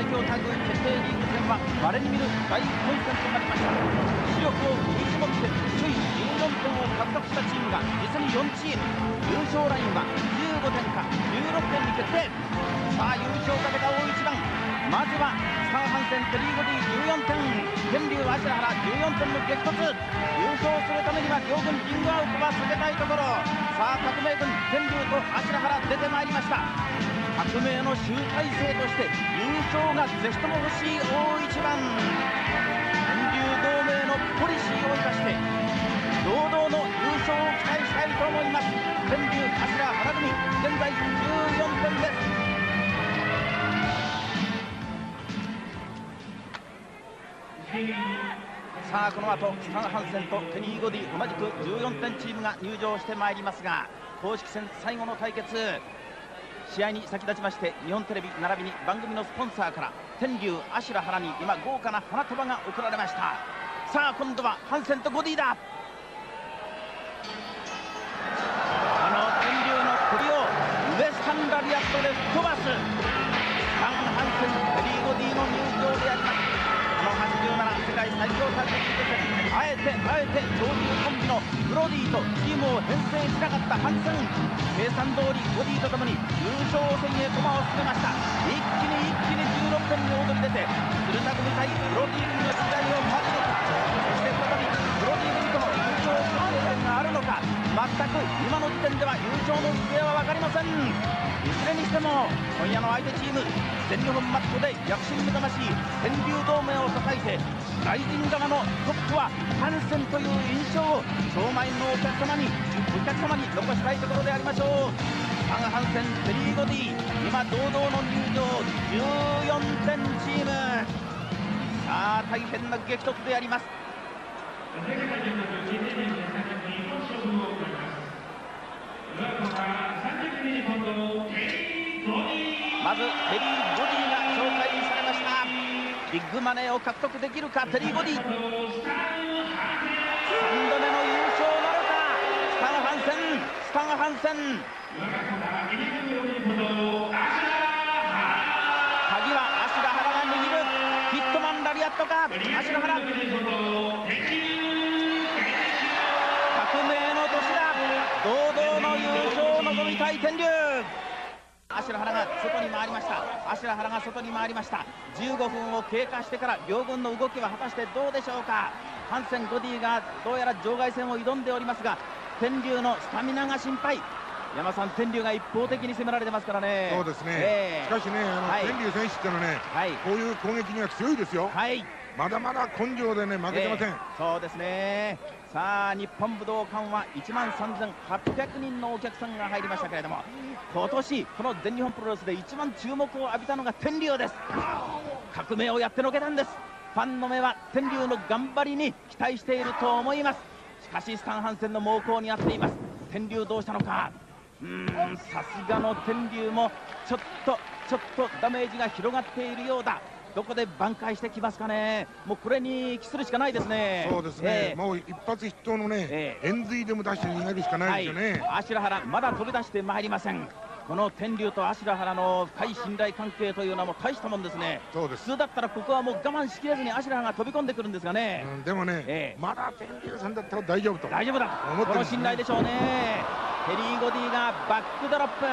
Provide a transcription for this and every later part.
最強タッグ決定リーグ戦は稀に見る大混戦となりました視力を振り絞って首位14点を獲得したチームが実に4チーム優勝ラインは15点か16点に決定さあ優勝をかけた大一番まずはスタンハンセンテリーゴディ14点天竜芦原14点の激突優勝するためには両軍リングアウトは避けたいところさあ革命軍天竜と芦原出てまいりました。革命の集大成として勝がぜひとも欲しい大一番。天竜同盟のポリシーを生かして堂々の優勝を期待したいと思います。天竜芦原組現在14点です。さあこの後スタン・ハンセンとテニー・ゴディ同じく14点チームが入場してまいりますが公式戦最後の対決。試合に先立ちまして日本テレビ並びに番組のスポンサーから天竜阿修羅原に今豪華な花束が贈られました。さあ今度はハンセンとゴディだ。あの天竜の首をウエスタンラリアットで吹っ飛ばす。スタン・ハンセンテリー・ゴディの入場であります。世界最強タッグ決戦あえてあえて超流コンビのブロディとチームを編成しなかったハンセン計算通りボディとともに優勝戦へ駒を進めました一気に一気に16点に躍り出て鶴田組対ブロディ組の時代を待つのかそして再びブロディ組との優勝関係があるのか全く今の時点では優勝の行方は分かりませんいずれにしても今夜の相手チーム全日本マットで躍進目覚ましい天竜同盟を支えてライジン側のトップはハンセンという印象を超満員のお客様にお客様に残したいところでありましょうサンハンセンテリー・ゴディ今堂々の入場14点チーム。さあ大変な激突であります。まずテリー・ボディが紹介されました。ビッグマネーを獲得できるかテリー・ボディ。3度目の優勝なるか。スタン・ハンセン。スタン・ハンセン。鍵はアシュラハラが握る。ヒットマンラリアットか。アシュ天竜アシュラハラが外に回りましたアシュラハラが外に回りました15分を経過してから両軍の動きは果たしてどうでしょうかハンセン・ゴディがどうやら場外戦を挑んでおりますが天竜のスタミナが心配山さん、天竜が一方的に攻められてますからね。そうですね。えー、しかしね、あの、はい、天竜選手っていうのはね、はい、こういう攻撃には強いですよ。はい。まだまだ根性でね負けてません、えー、そうですね。さあ日本武道館は1万3800人のお客さんが入りましたけれども今年この全日本プロレスで一番注目を浴びたのが天竜です。革命をやってのけたんです。ファンの目は天竜の頑張りに期待していると思います。しかしスタン・ハンセンの猛攻になっています。天竜どうしたのか。うーんさすがの天竜もちょっとちょっとダメージが広がっているようだどこで挽回してきますかね、もうこれに期するしかないですね、そうですね、えー、もう一発筆頭のね、えー、円髄でも出して逃げるしかないですよね、はい、芦原、まだ飛び出してまいりません。この天竜と芦原の深い信頼関係というのはもう大したもんですね。そうです。普通だったらここはもう我慢しきれずに芦原が飛び込んでくるんですがね、うん、でもね、えー、まだ天竜さんだったら大丈夫と大丈夫だ。ね、この信頼でしょうね。テリー・ゴディがバックドロップ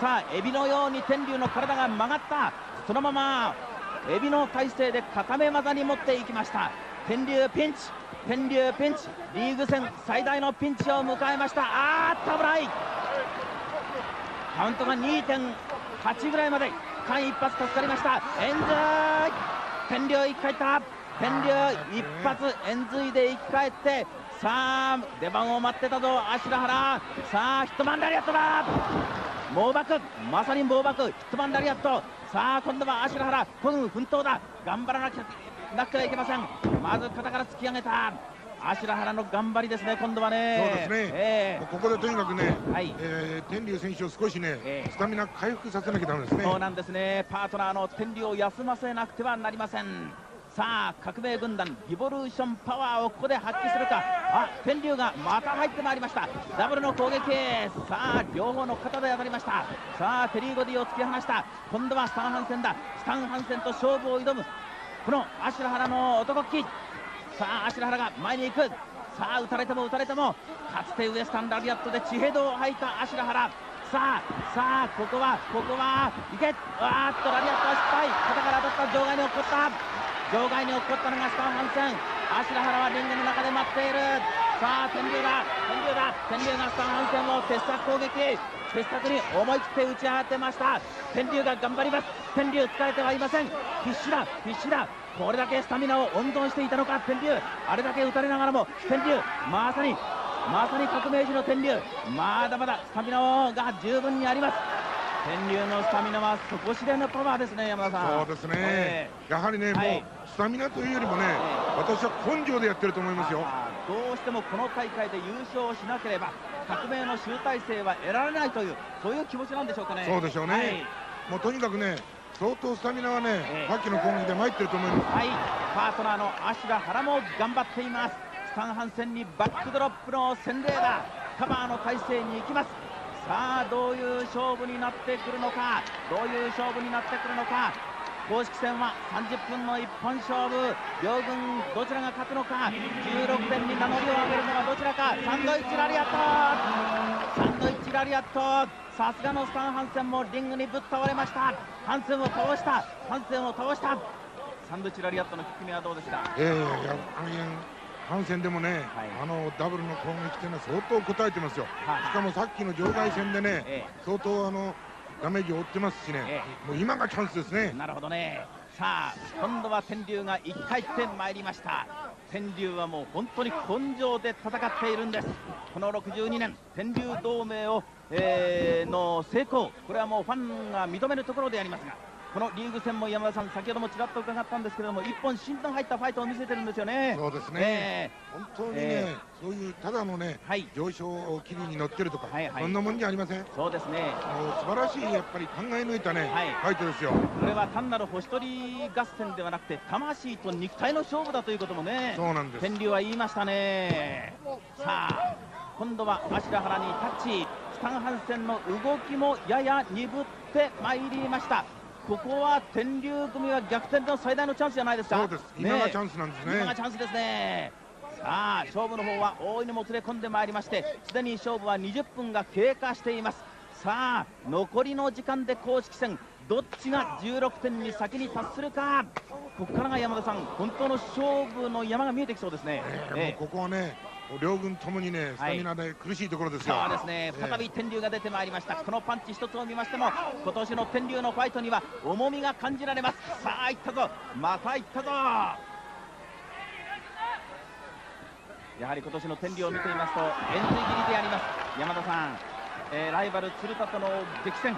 さあエビのように天竜の体が曲がったそのままエビの体勢で固め技に持っていきました。天竜ピンチ。天竜ピンチ。リーグ戦最大のピンチを迎えました。あーっと危ない。カウントが2.8ぐらいまで。間一髪助かりました。エンズ天竜生き返った。天竜一発円髄で生き返って。さあ出番を待ってたぞ芦原。さあヒットマンラリアットだ猛爆まさに猛爆ヒットマンラリアットさあ今度は芦原今奮闘だ頑張らなきゃなくてはいけませんまず肩から突き上げた芦原の頑張りですね、今度はね。そうですね。えー、ここでとにかくね、はい、えー、天竜選手を少しね、えー、スタミナ回復させなきゃダメですね。そうなんですね。パートナーの天竜を休ませなくてはなりません。さあ革命軍団リボリューションパワーをここで発揮するか。あ天竜がまた入ってまいりました。ダブルの攻撃さあ両方の肩で当たりました。さあテリー・ゴディを突き放した。今度はスタンハンセンだ。スタンハンセンと勝負を挑む。この芦原の男気さあ芦原が前に行く。さあ打たれても打たれてもかつてウエスタンラリアットで血ヘドを吐いた芦原さあさあここはここはいけ。あっとラリアットは失敗。肩から当たった。場外に落っこった。場外に落っこったのがスタンハンセン。芦原はリングの中で待っている。さあ天竜だ。天竜だ。天竜がスタンハンセンを鉄柵攻撃。鉄柵に思い切って打ち上がってました。天竜が頑張ります。天竜疲れてはいません。必死だ。必死だ。これだけスタミナを温存していたのか。天竜あれだけ打たれながらも。天竜まさにまさに革命児の天竜。まだまだスタミナが十分にあります。天竜のスタミナは底知れのパワーですね、山田さん。そうですね、えー、やはりね、はい、もうスタミナというよりもね、えー、私は根性でやってると思いますよ。どうしてもこの大会で優勝しなければ、革命の集大成は得られないという、そういう気持ちなんでしょうかね。そうでしょうね。はい、もうとにかくね、相当スタミナはね、えー、さっきの攻撃で参ってると思います。はい、パートナーの芦田原も頑張っています。スタンハンセンにバックドロップの洗礼だ。カバーの体勢に行きます。さあどういう勝負になってくるのか？どういう勝負になってくるのか？公式戦は30分の一本勝負。両軍どちらが勝つのか？16点に名乗りを上げるのはどちらか？サンドイッチラリアット！サンドイッチラリアット！さすがのスタン・ハンセンもリングにぶっ倒れました。ハンセンを倒した。ハンセンを倒した。サンドイッチラリアットの低めはどうですかえー、反戦でもね、はい、あのダブルの攻撃というのは相当答えてますよ、はい、しかもさっきの場外戦でね、ええ、相当あのダメージを負ってますしね、え、もう今がチャンスですね。なるほどね。さあ今度は天竜が1回転参りました。天竜はもう本当に根性で戦っているんです。この62年天竜同盟を、えー、の成功。これはもうファンが認めるところでありますがこのリーグ戦も山田さん、先ほどもちらっと伺ったんですけれども、一本芯の入ったファイトを見せてるんですよね。そうですね、えー、本当にね、えー、そういうただのね、はい、上昇を切りに乗ってるとか、はいはい、そんなもんじゃありません？そうですね。もう素晴らしいやっぱり考え抜いたね、はい、ファイトですよ。これは単なる星取り合戦ではなくて、魂と肉体の勝負だということもね、そうなんです。天竜は言いましたね。さあ、今度は芦原にタッチ、スタンハンセンの動きもやや鈍ってまいりました。ここは天竜組は逆転の最大のチャンスじゃないですか。そうです。今がチャンスなんですね。今がチャンスですね。さあ勝負の方は大いにもつれ込んでまいりましてすでに勝負は20分が経過しています。さあ残りの時間で公式戦どっちが16点に先に達するか。ここからが山田さん本当の勝負の山が見えてきそうですね、えー、えー、ここはね両軍ともにね、スタミナで苦しいところですよ、はい、そうですね、再び天竜が出てまいりました、このパンチ一つを見ましても、今年の天竜のファイトには重みが感じられます、さあ、いったぞ、またいったぞ。やはり今年の天竜を見ていますと、円髄切りであります、山田さん、えー、ライバル、鶴田との激戦、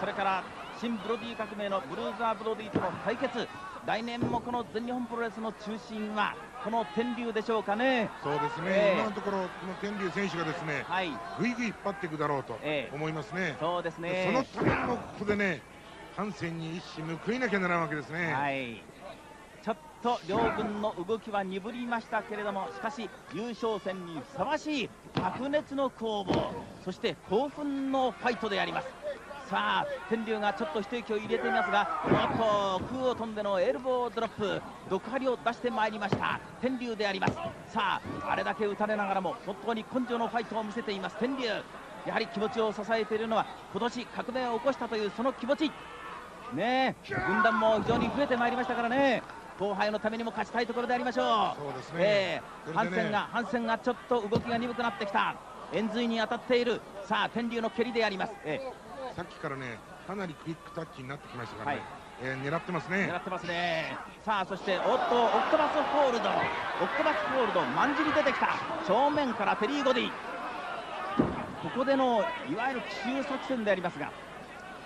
それから新ブロディ革命のブルーザーブロディとの対決、来年もこの全日本プロレスの中心は、この天竜でしょうかね。そうですね、えー、今のところ、この天竜選手がですね、はい、ぐいぐい引っ張っていくだろうと思いますね。えー、そうですね。そのためのここでね、反戦に一矢報いなきゃならんわけですね。はい。ちょっと両軍の動きは鈍りましたけれどもしかし優勝戦にふさわしい白熱の攻防そして興奮のファイトでありますさあ天竜がちょっと一息を入れていますがおっと空を飛んでのエルボードロップ毒針を出してまいりました。天竜であります。さああれだけ打たれながらも本当に根性のファイトを見せています。天竜やはり気持ちを支えているのは今年革命を起こしたというその気持ち。ね軍団も非常に増えてまいりましたからね。後輩のためにも勝ちたいところでありましょう。そうですね、えー、反戦が反戦がちょっと動きが鈍くなってきた。円髄に当たっている。さあ天竜の蹴りであります、えーさっきからねかなりクイックタッチになってきましたからね、はい。えー、狙ってますね。狙ってますね。さあそしておっとオクトバスホールド。オクトバスホールドまんじり出てきた。正面からテリー・ゴディ。ここでのいわゆる奇襲作戦でありますが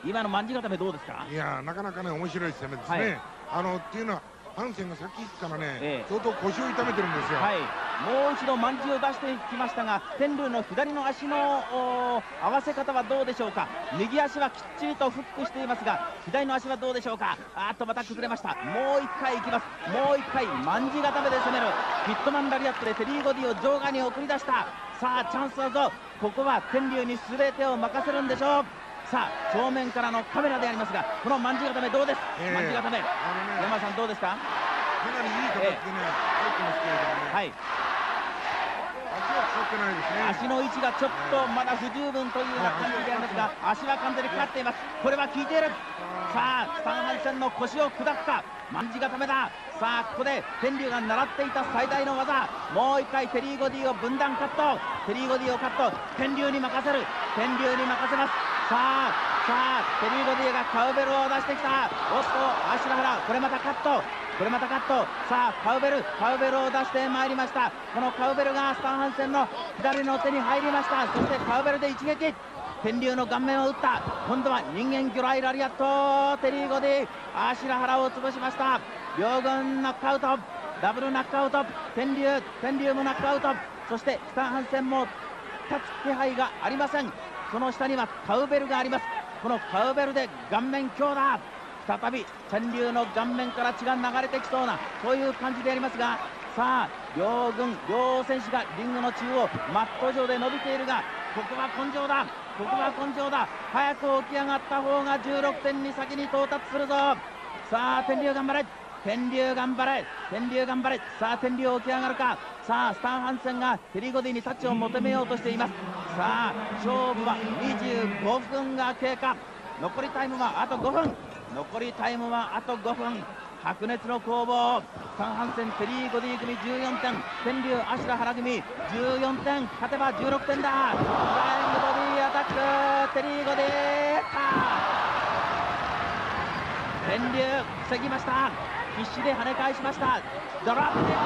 今のまんじ固めどうですか？いやなかなかね面白い攻めですね、はい、あのっていうのはハンセンがさっきからね、ええ、相当腰を痛めてるんですよ、はい、もう一度万字を出してきましたが天竜の左の足の合わせ方はどうでしょうか？右足はきっちりとフックしていますが左の足はどうでしょうか？あっとまた崩れました。もう1回いきます。もう1回万字固めで攻める。ヒットマンラリアットでテリー・ゴディを場外に送り出した。さあチャンスだぞ。ここは天竜に全てを任せるんでしょう。さあ正面からのカメラでありますがこのまんじ固めどうです、えー、まんじ固め、ね、山さんどうですか？かなりいい形でね、えー、入ってますけれどもね、はい足の位置がちょっとまだ不十分というような感じでありますが足は完全にかかっています。これは効いている。さあスタンハンセンの腰を砕くか。万字固めだ。さあここで天竜が習っていた最大の技。もう1回テリー・ゴディを分断カット。テリー・ゴディをカット。天竜に任せる。天竜に任せます。さあさあテリー・ゴディがカウベルを出してきた。おっと足の原これまたカットこれまたカット。さあカウベルカウベルを出してまいりました。このカウベルがスタンハンセンの左の手に入りました。そしてカウベルで一撃。天竜の顔面を打った。今度は人間魚雷ラリアットテリーゴで足の原を潰しました。両軍ノックアウト。ダブルナックアウト。天竜天竜もナックアウト。そしてスタンハンセンも立つ気配がありません。その下にはカウベルがあります。このカウベルで顔面強打。再び天竜の顔面から血が流れてきそうなそういう感じでありますがさあ両軍両選手がリングの中央マット上で伸びているがここは根性だここは根性だ早く起き上がった方が16点に先に到達するぞ。さあ天竜頑張れ天龍頑張れ天龍頑張れさあ天龍起き上がるか。さあスタンハンセンがテリゴディにタッチを求めようとしています。さあ勝負は25分が経過。残りタイムはあと5分。残りタイムはあと5分。白熱の攻防。スタンハンセンテリー・ゴディ組14点。天龍阿修羅原組。14点。勝てば16点だ。フライングボディアタック。テリー・ゴディ天竜防ぎました。必死で跳ね返しました。ドラップキック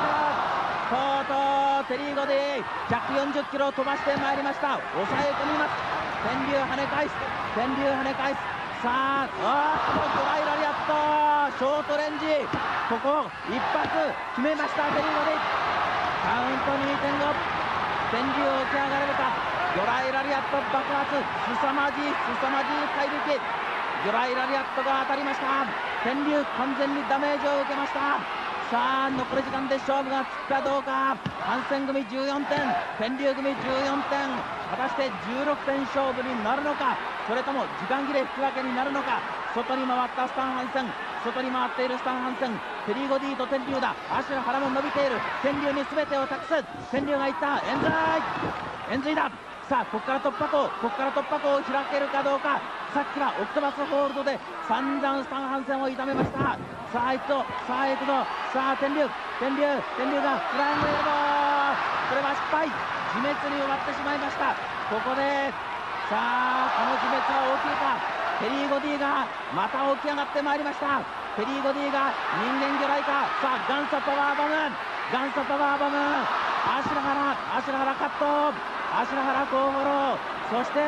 とうとうテリー・ゴディ140キロ飛ばしてまいりました。抑え込みます。天竜跳ね返す。天竜跳ね返す。さああこのドライラリアットショートレンジここ一発決めました。デリゴディカウント2.5天竜を起き上がれるか。ドライラリアット爆発凄まじい凄まじい怪力。ドライラリアットが当たりました。天竜完全にダメージを受けました。さあ残り時間で勝負がつくかどうか。反戦組14点天竜組14点。果たして16点勝負になるのか。それとも時間切れ引き分けになるのか。外に回ったスタンハンセン。外に回っているスタンハンセン。テリーゴディと天竜だ。足の腹も伸びている。天竜に全てを託す。天竜がいった。円髄円髄だ。さあここから突破口。ここから突破口を開けるかどうか。さっきはオクトバスホールドで散々スタンハンセンを痛めました。さあ行くぞさあ行くぞ。さあ天竜。天竜天竜がフライングエボーこれは失敗。自滅に終わってしまいました。ここでさあこの自滅は大きいか。テリー・ゴディがまた起き上がってまいりました。テリー・ゴディが人間魚雷か。さあ元祖パワーボム。元祖パワーボム。足の原足の原カット。足の原コーホロそして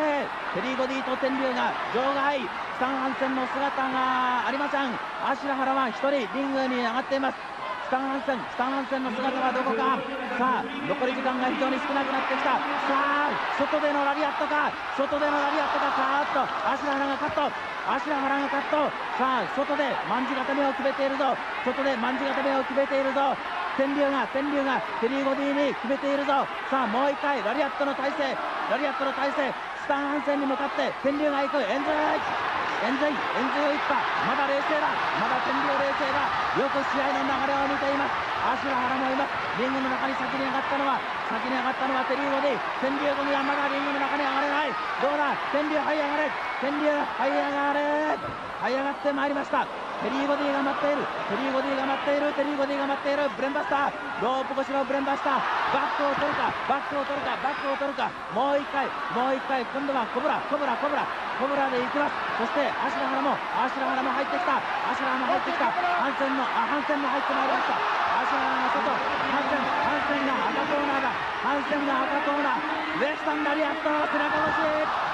テリー・ゴディと天竜が場外スタンハンセンの姿がありません。足の原は1人リングに上がっています。スタンハンセンスタンハンセンの姿はどこか。さあ残り時間が非常に少なくなってきた。さあ外でのラリアットか。外でのラリアットか。カーッと足の原がカット。足の原がカット。さあ外で万字固めを決めているぞ。外で万字固めを決めているぞ。天竜が天竜がテリー・ゴディに決めているぞ。さあもう一回ラリアットの体勢。ラリアットの体勢。スタンハンセンに向かって天竜が行く。エンズ冤罪冤罪を言ったまだ冷静だ。まだ天領冷静だ。よく試合の流れを見ています。足の原もいます。リングの中に先に上がったのは先に上がったのはテリーゴディ天竜組はまだリングの中に上がれない。どうだ？天竜這い上がれ。天竜這い上がれ。這い上がってまいりました。テリー・ゴディが待っている。テリー・ゴディが待っている。テリー・ゴディが待っている。ブレンバスター。ロープ越しのブレンバスター。バックを取るか。バックを取るか。バックを取るか。もう一回。もう一回。今度はコブラ。コブラ。コブラ。コブラでいきます。そして足の原も。足の原も入ってきた。足の原も入ってきた。反戦のあ反戦も入ってまいりました。足の原が外。反戦。反戦が赤コーナーだ。反戦が赤コーナー。ウエスタンラリアット背中越。し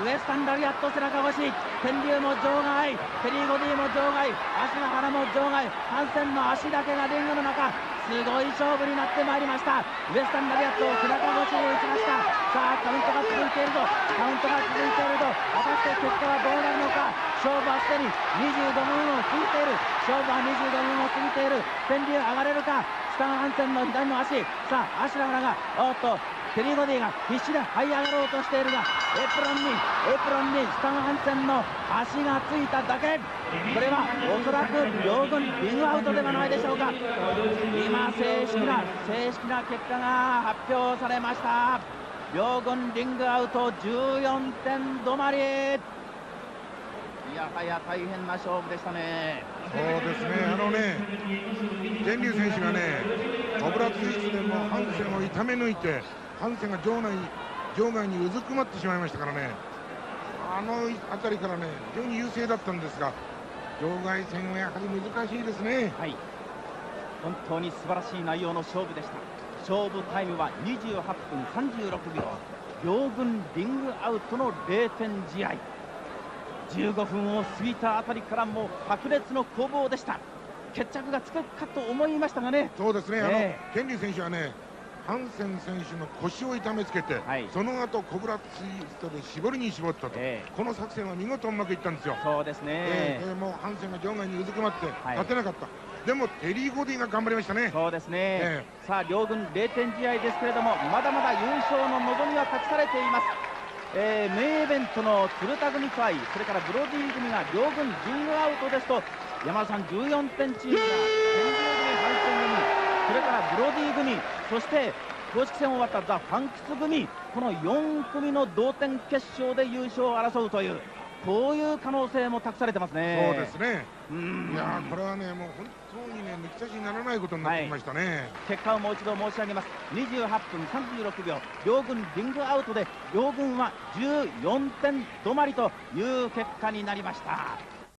ウエスタンラリアット背中越し天竜も場外ペリー・ゴディも場外足の腹も場外ハンセンの足だけがリングの中すごい勝負になってまいりました。ウエスタンラリアットを背中越しに打ちました。さあカウントが続いているぞ。カウントが続いているぞ。果たして結果はどうなるのか。勝負はすでに25分を過ぎている。勝負は25分を過ぎている。天竜上がれるか。スタン・ハンセンの左の足。さあ足の腹がおっとテリー・ボディが必死で這い上がろうとしているがエプロンにエプロンにスタン・ハンセンの足がついただけ。これはおそらく両軍リングアウトではないでしょうか。今正式な正式な結果が発表されました。両軍リングアウト14点止まり。いやはや大変な勝負でしたね。そうですね。あのね天竜選手がねコブラツイスでもハンセンを痛め抜いてハンセンが場内場外にうずくまってしまいましたからね。あの辺りからね非常に優勢だったんですが場外戦はやはり難しいですね。はい。本当に素晴らしい内容の勝負でした。勝負タイムは28分36秒。両軍リングアウトの0点試合。15分を過ぎたあたりからもう白熱の攻防でした。決着がつくかと思いましたがね。そうですね、あのケンリー選手はねハンセン選手の腰を痛めつけて、はい、その後コブラツイストで絞りに絞ったと、えー、この作戦は見事うまくいったんですよ。そうですね、えー、もうハンセンが場外にうずくまって立てなかった、はい、でもテリー・ゴディが頑張りましたね。そうですね、えー、さあ両軍0点試合ですけれどもまだまだ優勝の望みは託されています。えー、メインイベントの鶴田組対それからブロディ組が両軍リングアウトですと山田さん14点チームがそれからブロディ組そして公式戦終わったザ・ファンクス組この4組の同点決勝で優勝を争うというこういう可能性も託されてますね。そうですね。いやこれはねもう本当にね抜き差しにならないことになってきましたね。はい、結果をもう一度申し上げます。28分36秒両軍リングアウトで両軍は14点止まりという結果になりました。